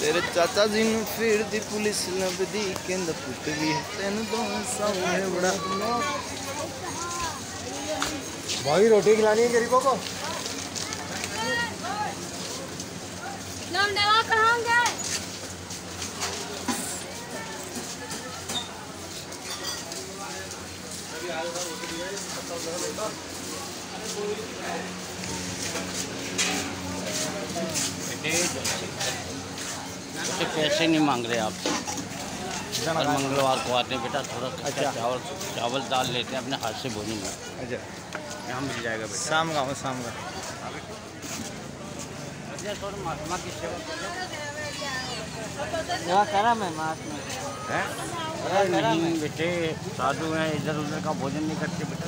ਤੇਰੇ ਚਾਚਾ ਜੀ ਨੂੰ ਫਿਰ ਦੀ ਪੁਲਿਸ ਲੱਭਦੀ ਕਹਿੰਦਾ ਪੁੱਤ ਵੀ ਹੈ ਤੈਨੂੰ ਦੋਵੇਂ ਸਾਹਮਣੇ ਬੜਾ भाई रोटी खिलानी है गरीबों को नवा कहाँ बेटे पैसे नहीं मांग रहे आपसे हर मंगलवार को आते हैं बेटा थोड़ा अच्छा। चावल चावल दाल लेते हैं अपने हाथ से भोजन में अच्छा। यहाँ मिल जाएगा बेटा। शाम का हूँ शाम का। महात्मा की सेवा करा मैं मास में है अरे नहीं बेटे साधु हैं इधर उधर का भोजन नहीं करते बेटा।